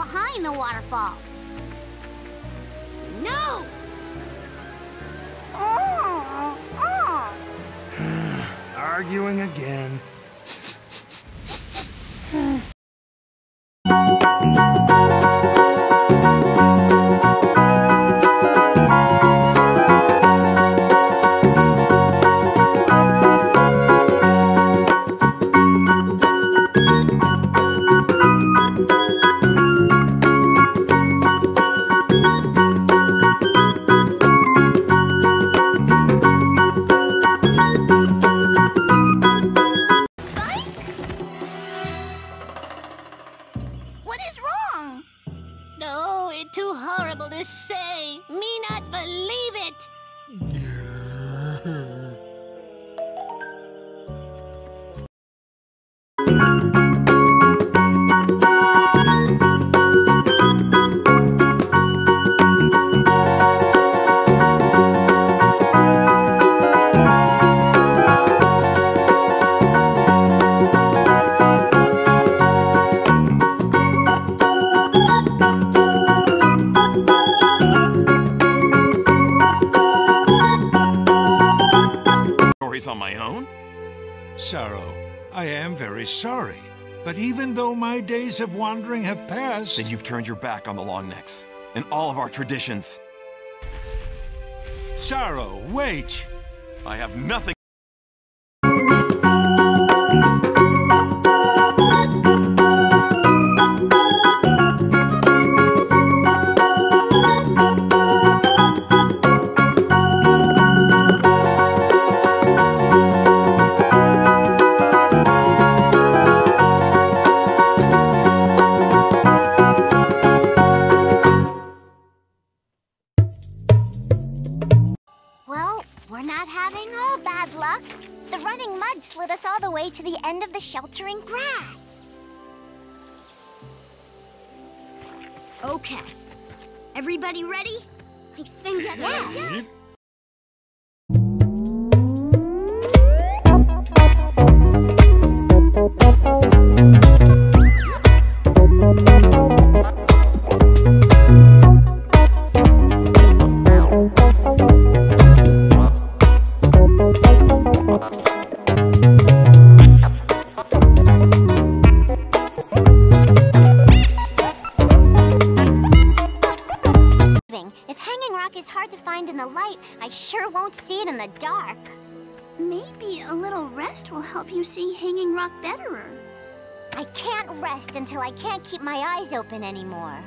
behind the waterfall. No! Oh, oh. Arguing again. It's too horrible to say. Me not believe it. Stories on my own? Sorrow, I am very sorry. But even though my days of wandering have passed, Then you've turned your back on the long necks and all of our traditions. Sorrow, wait! I have nothing. Not having all bad luck. The running mud slid us all the way to the end of the sheltering grass. Okay. Everybody ready? I think yes. If find in the light, I sure won't see it in the dark. Maybe a little rest will help you see Hanging Rock betterer. I can't rest until I can't keep my eyes open anymore.